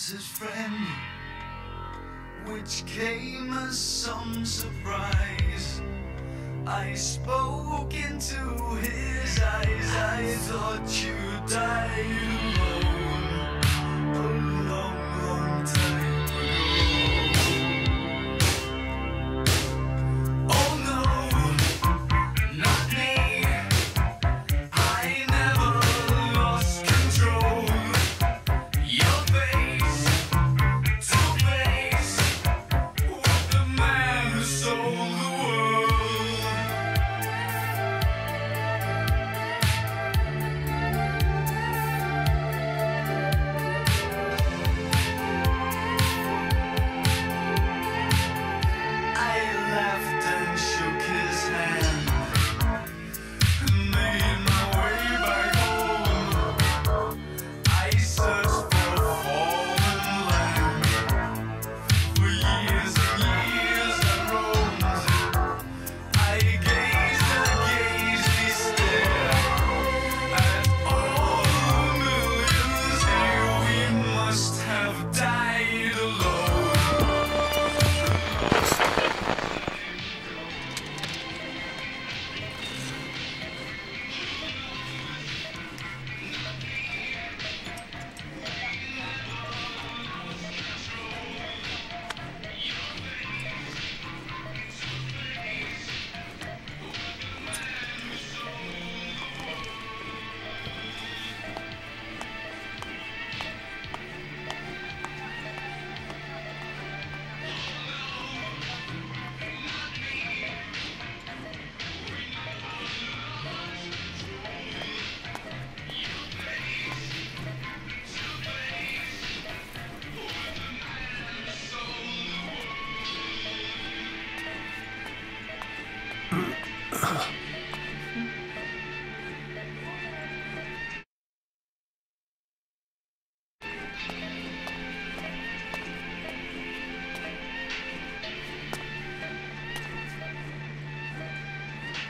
was his friend, which came as some surprise. I spoke into his eyes, I thought you died alone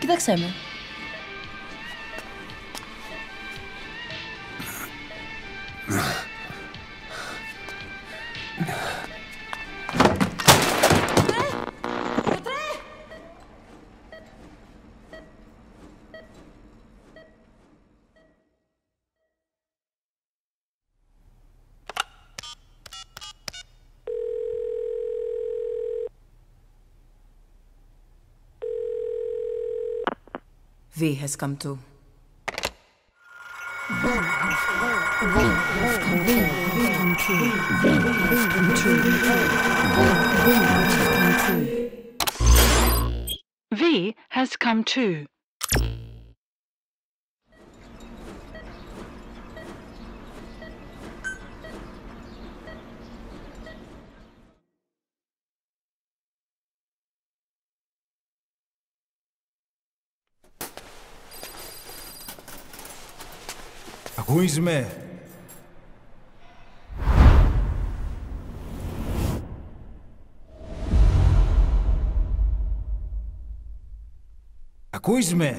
Gidelim mi? V has come too. V has come too. with me. Accuse me.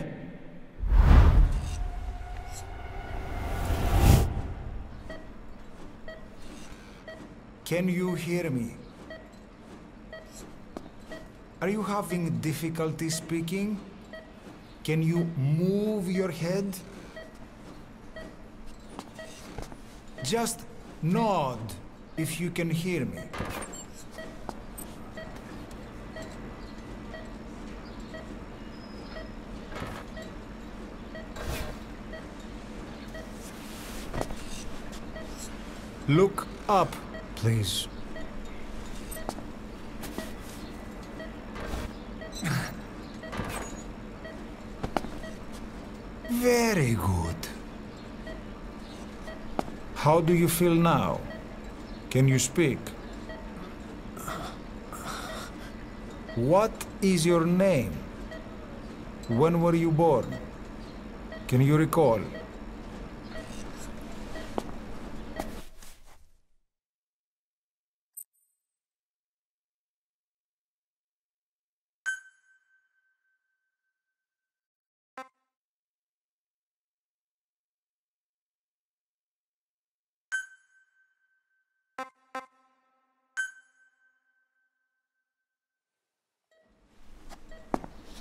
Can you hear me? Are you having difficulty speaking? Can you move your head? Just nod if you can hear me. Look up, please. Very good. How do you feel now? Can you speak? What is your name? When were you born? Can you recall?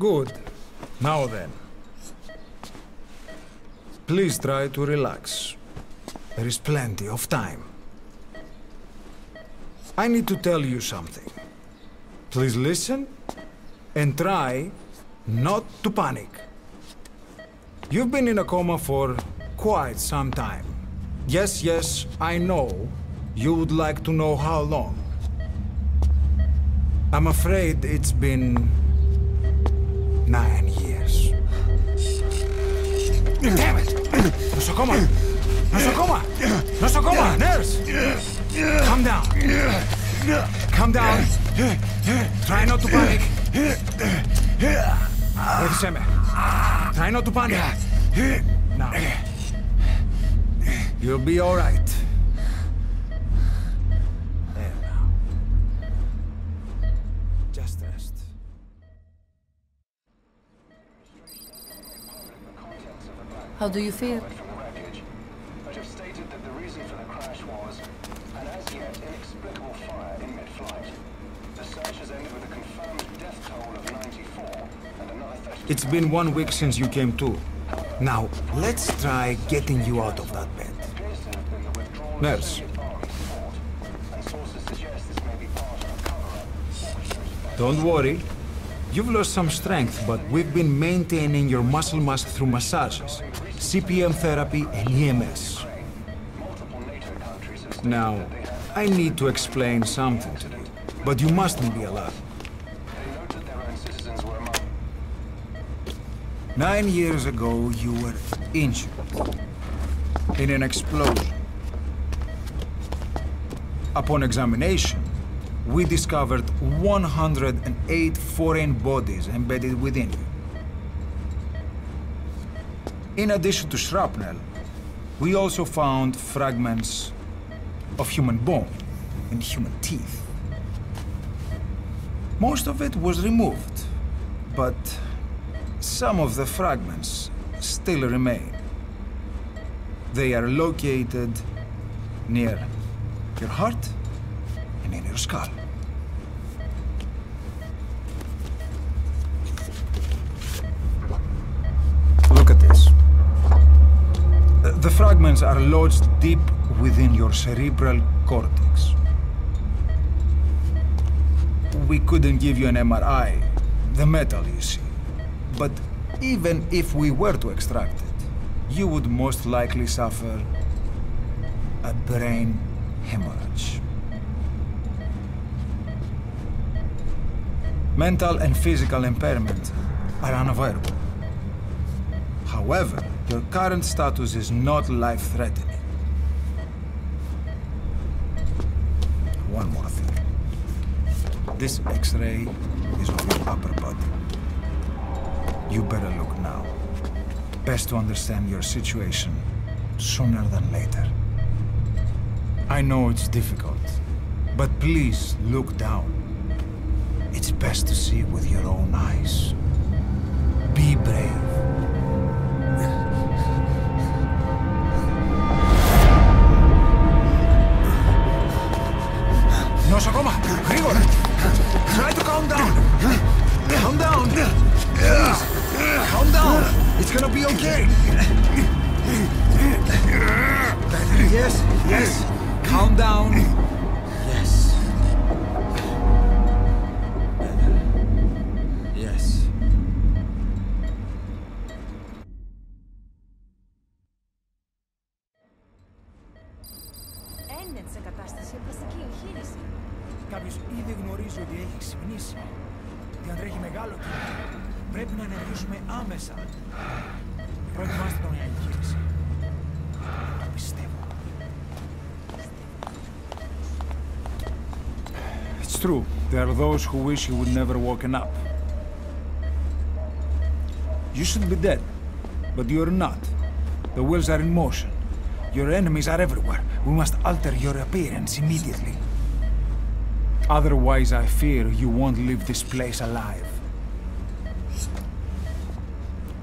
Good. Now then. Please try to relax. There is plenty of time. I need to tell you something. Please listen and try not to panic. You've been in a coma for quite some time. Yes, yes, I know you would like to know how long. I'm afraid it's been nine years. Damn it! Nosocoma! Nosocoma! Nosocoma! Nurse! Calm down. Calm down. Try not to panic. Eviseme. Try not to panic. Now. You'll be all right. How do you feel? wreckage, but stated that the reason for the crash was an as yet inexplicable fire in mid-flight. The search has ended with a confirmed death toll of 94 and another 30 It's been one week since you came to. Now, let's try getting you out of that bed. appears to have been the withdrawal Nurse. of Soviet army support, and sources suggest this may be part of a cover-up orchestrated by Don't worry. You've lost some strength, but we've been maintaining your muscle mass through massages, CPM therapy, and EMS. Now, I need to explain something to you, but you mustn't be alarmed. Nine years ago, you were injured in an explosion. Upon examination, we discovered 108 foreign bodies embedded within you. In addition to shrapnel, we also found fragments of human bone and human teeth. Most of it was removed, but some of the fragments still remain. They are located near your heart and in your skull. The fragments are lodged deep within your cerebral cortex. We couldn't give you an MRI, the metal, you see. But even if we were to extract it, you would most likely suffer a brain hemorrhage. Mental and physical impairment are unavoidable. However, your current status is not life-threatening. One more thing. This X-ray is of your upper body. You better look now. Best to understand your situation sooner than later. I know it's difficult, but please look down. It's best to see with your own eyes. Be brave. True. There are those who wish you would never woken up. You should be dead, but you're not. The wheels are in motion. Your enemies are everywhere. We must alter your appearance immediately. Otherwise, I fear you won't leave this place alive.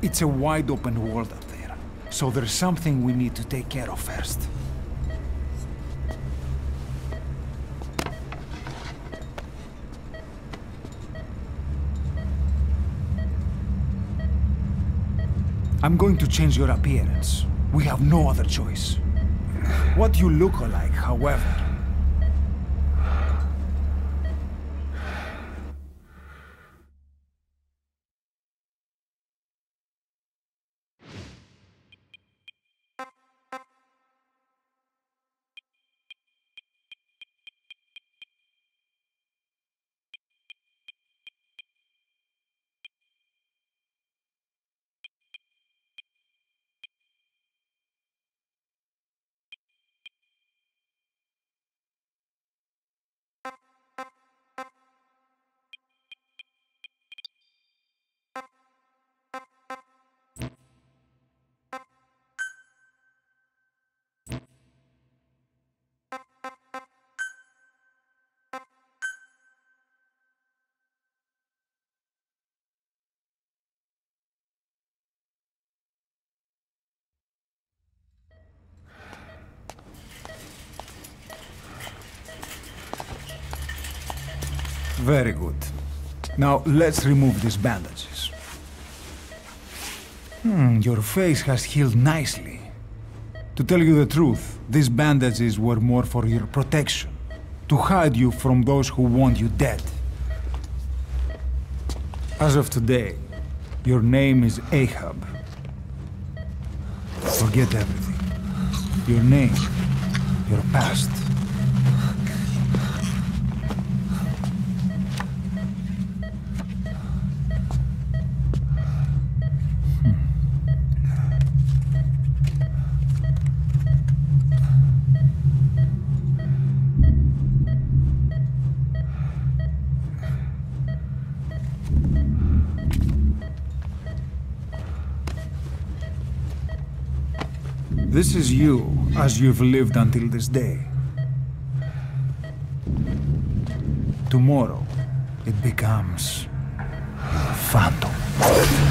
It's a wide open world up there, so there's something we need to take care of first. I'm going to change your appearance. We have no other choice. What you look like, however, Very good. Now let's remove these bandages. Hmm, your face has healed nicely. To tell you the truth, these bandages were more for your protection, to hide you from those who want you dead. As of today, your name is Ahab. Forget everything. Your name, your past. This is you as you've lived until this day. Tomorrow, it becomes Phantom.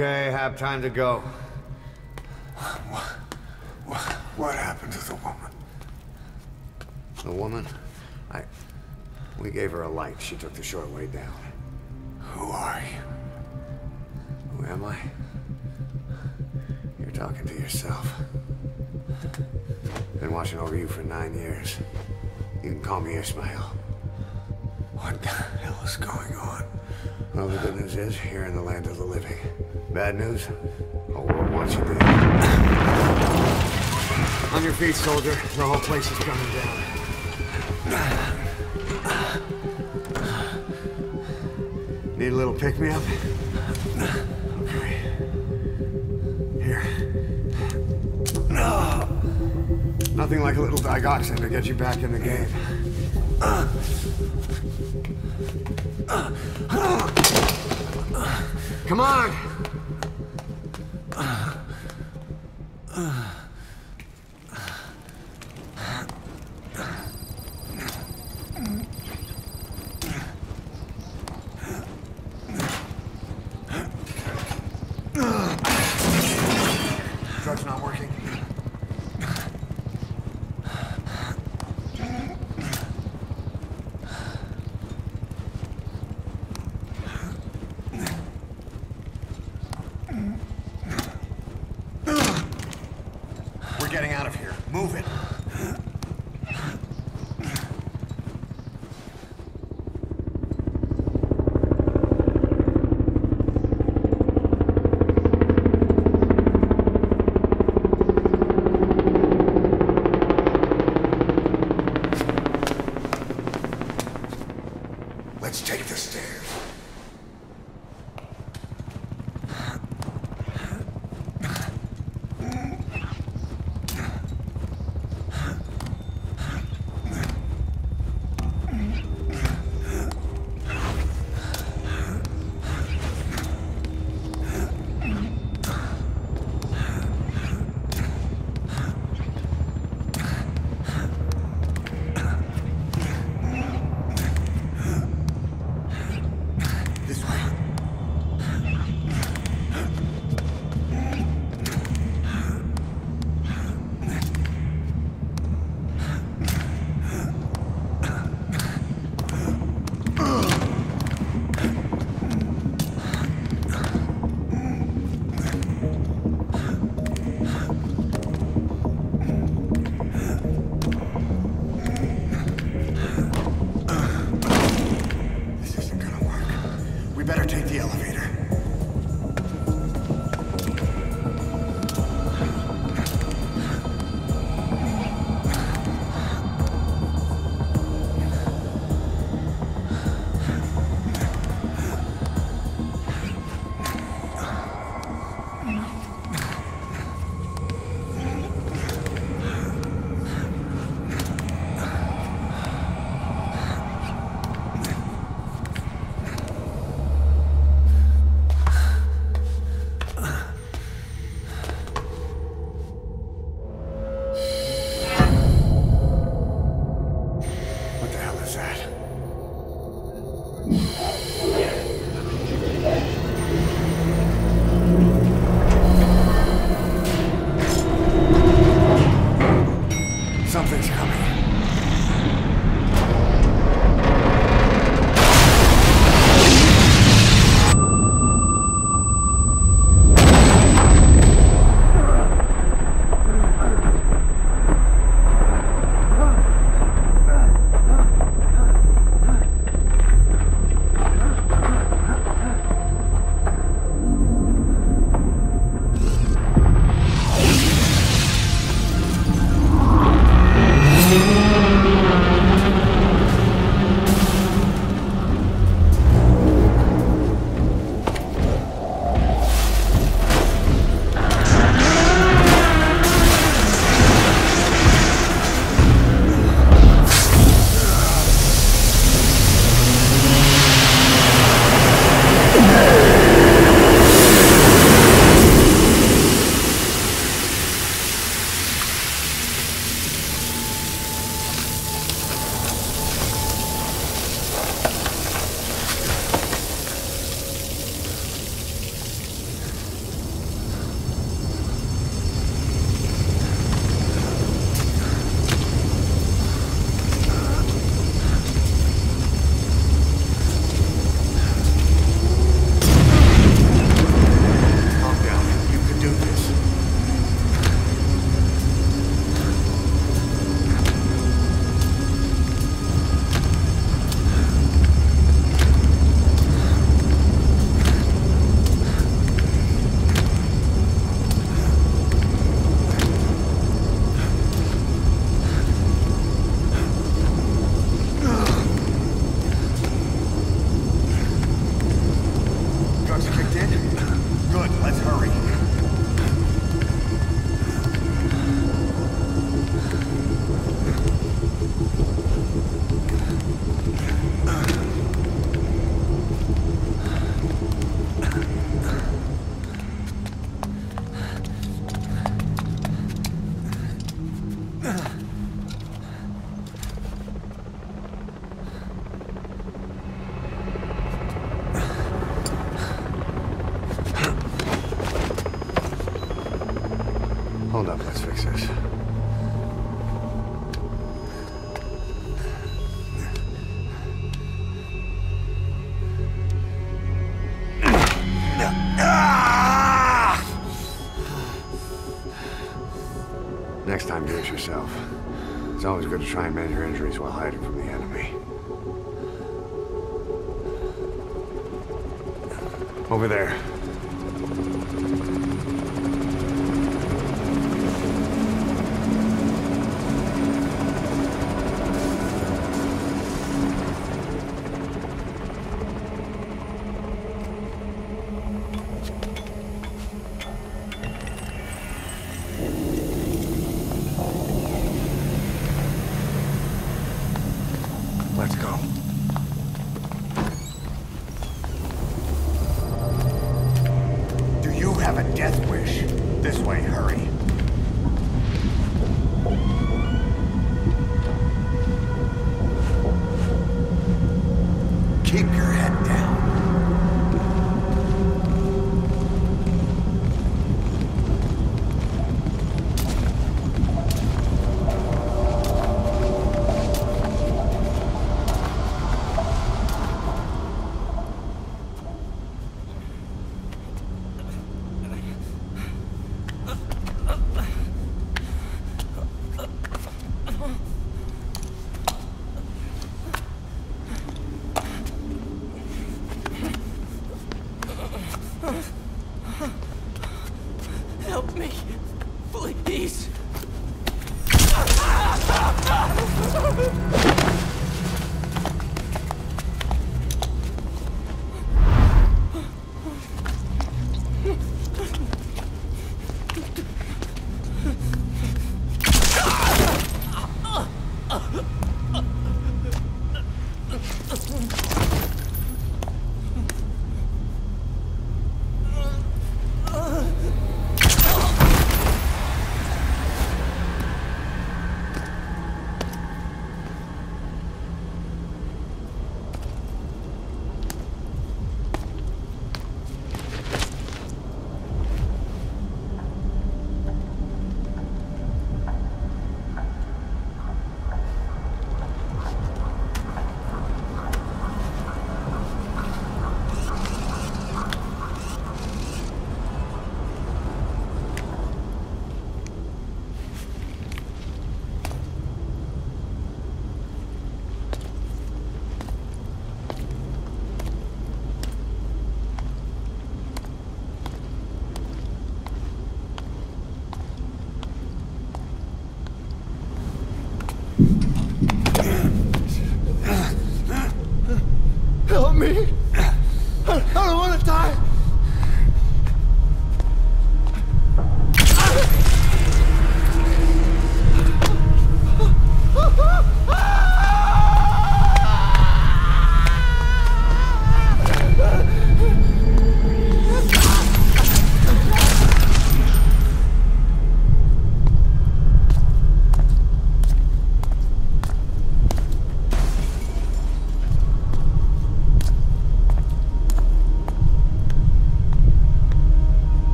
Okay, have time to go. What, what happened to the woman? The woman? I... We gave her a light. She took the short way down. Who are you? Who am I? You're talking to yourself. Been watching over you for nine years. You can call me Ishmael. What the hell is going on? Well, the good news is, you're in the land of the living. Bad news? World wants you dead. On your feet, soldier. The whole place is coming down. Need a little pick-me-up? Okay. Here. Nothing like a little digoxin to get you back in the game. Come on! Ah. We're getting out of here. Move it.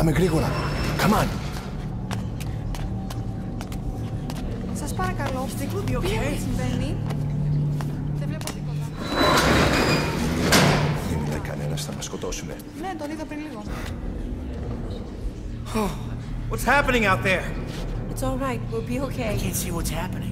Πάμε γρήγορα. Come on. Σας παρακαλώ. Τι συμβαίνει. Δεν βλέπω τίποτα. Δεν ήταν κανένας θα μας σκοτώσουνε. Ναι, τον είδα πριν λίγο. What's happening out there? It's all right. We'll be okay. I can't see what's happening.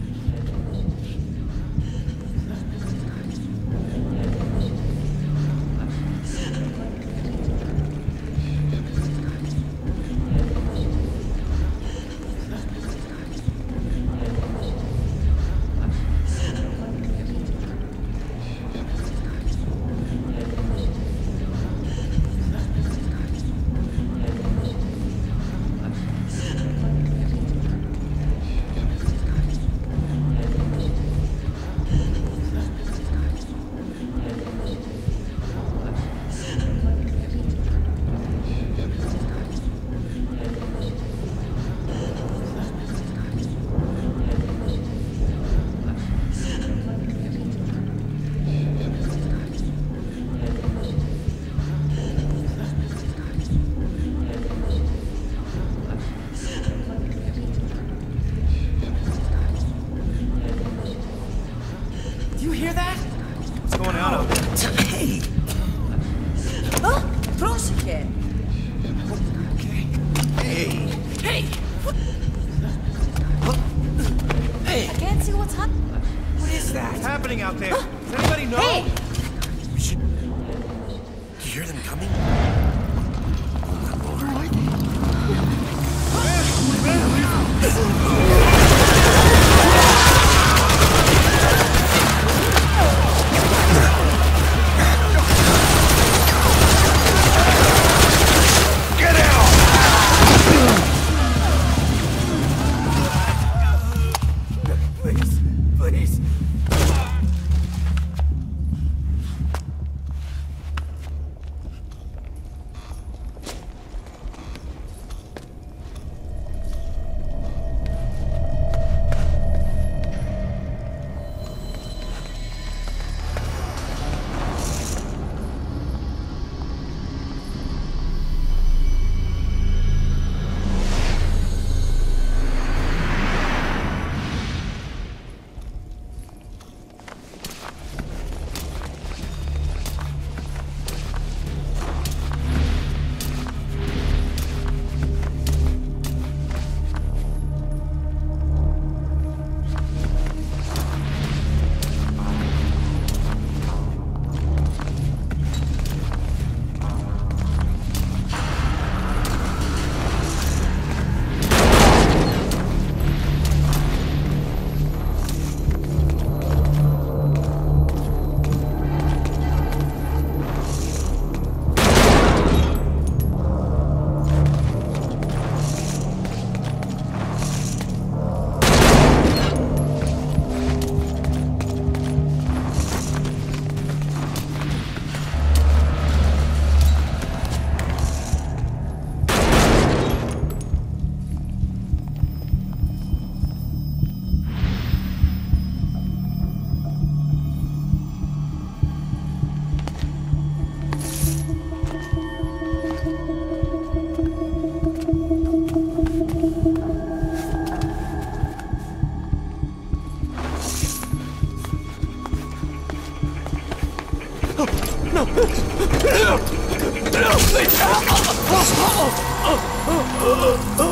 Oh, oh, oh.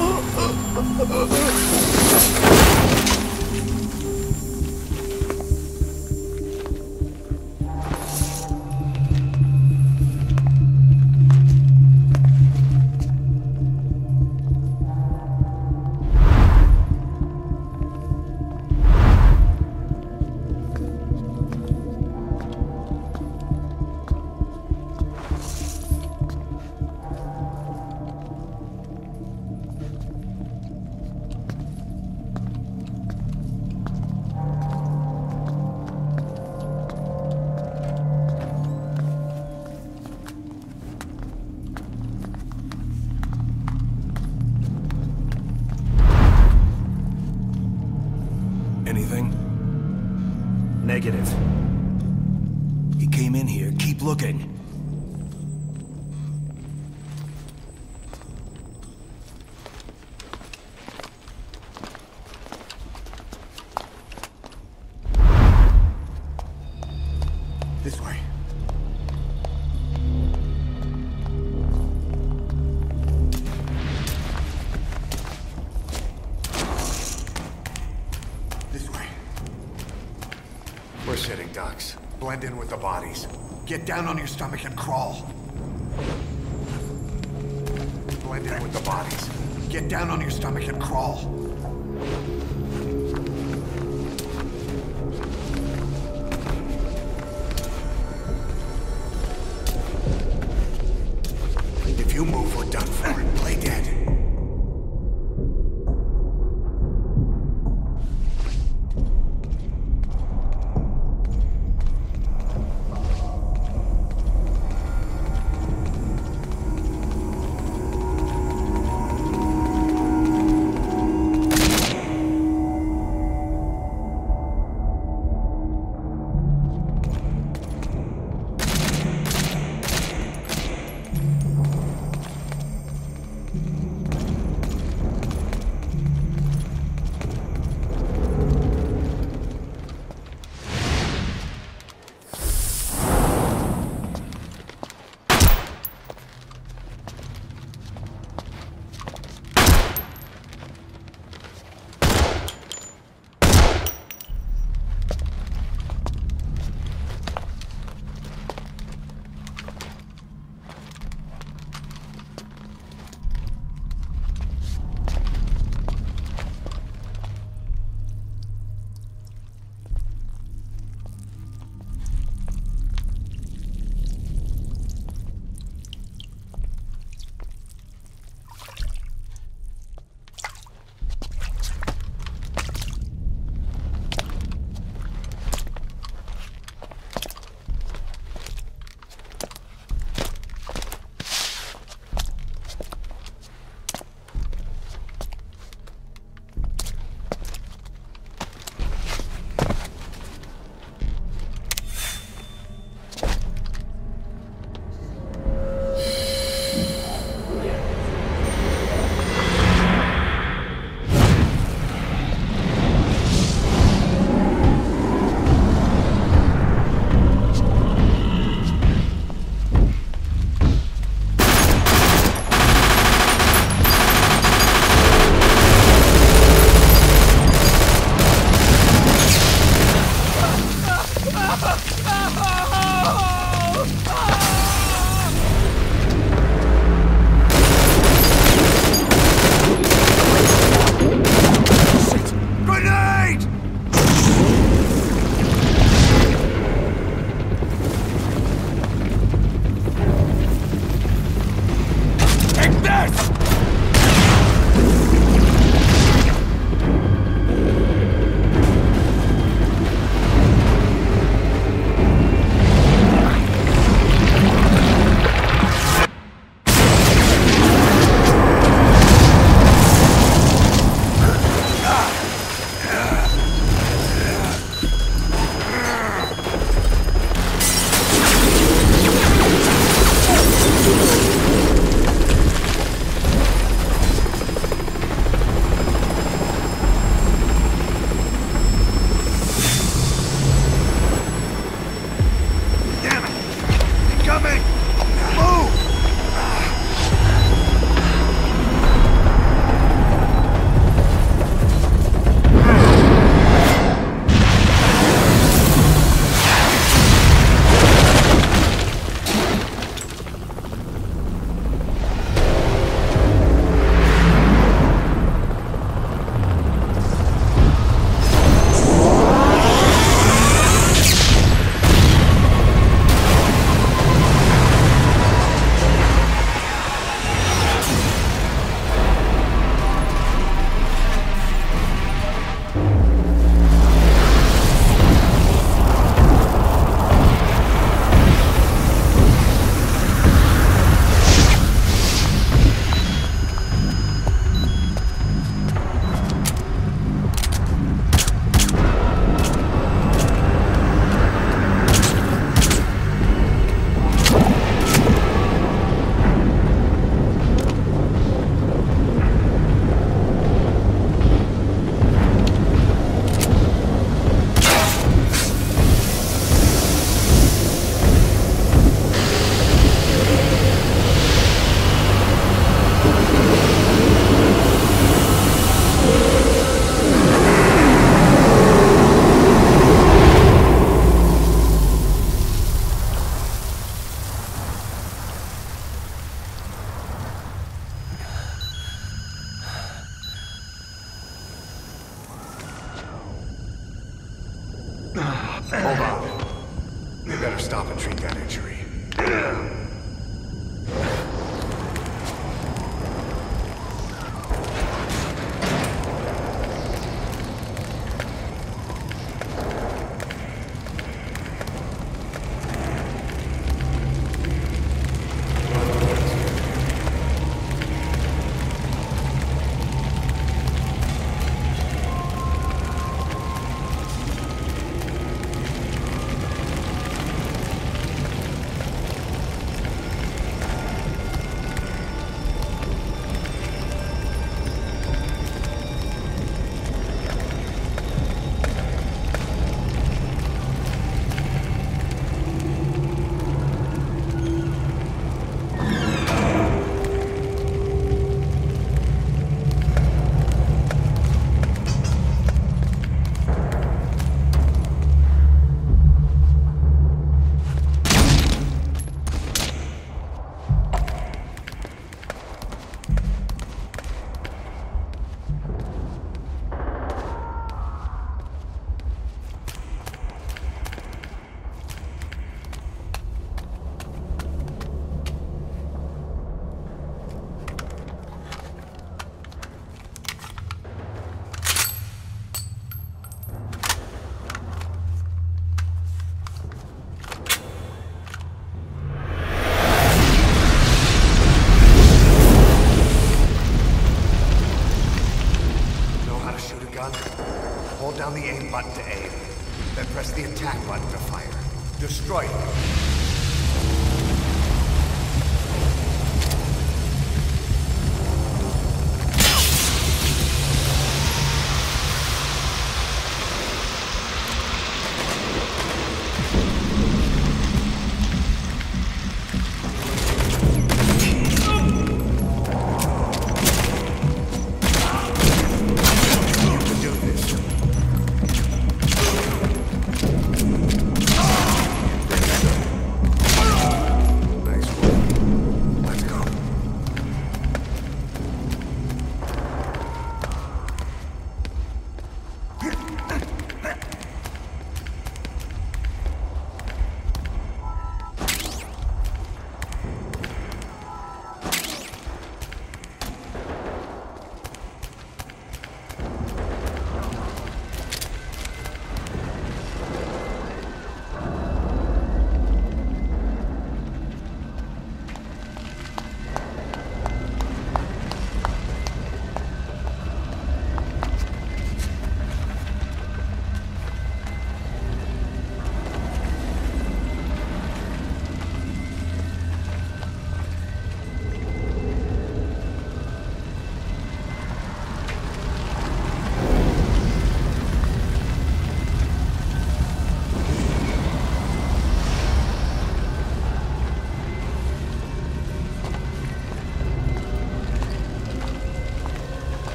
Bodies. Get down on your stomach and crawl. Blend in with the bodies. Get down on your stomach and crawl.